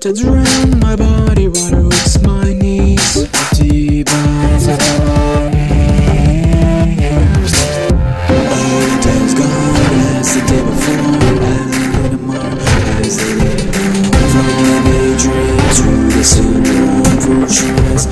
riptides around my body, water hooks my knees. Bones of ears. All the days gone as the day before, and tomorrow as the day From the daydream to the syndrome, fruitless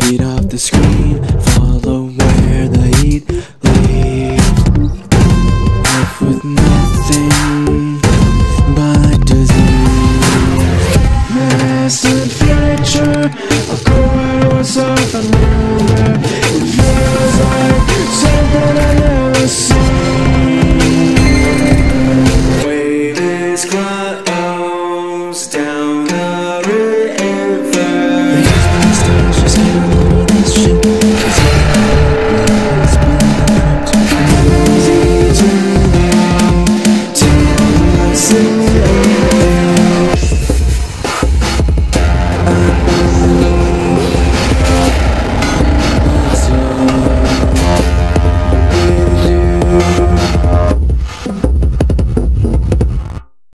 Feed off the screen, follow where the heat leaves. Left with nothing but disease. Misadventure, a corridor of